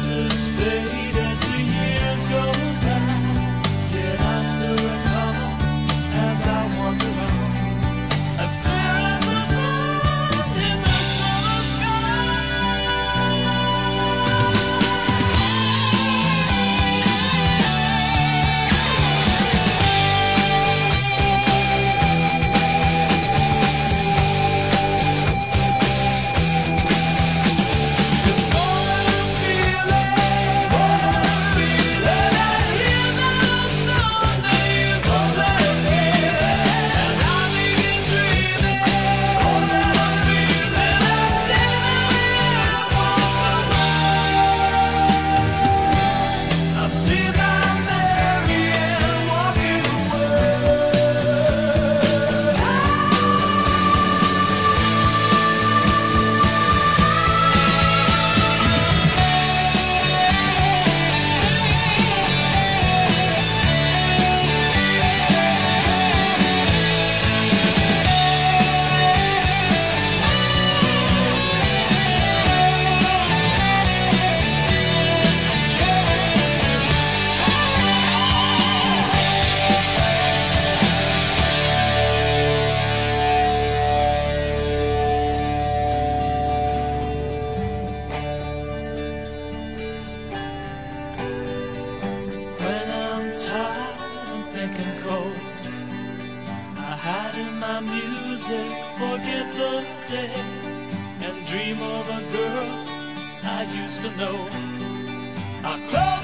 passes fade. Music, forget the day, and dream of a girl I used to know. I close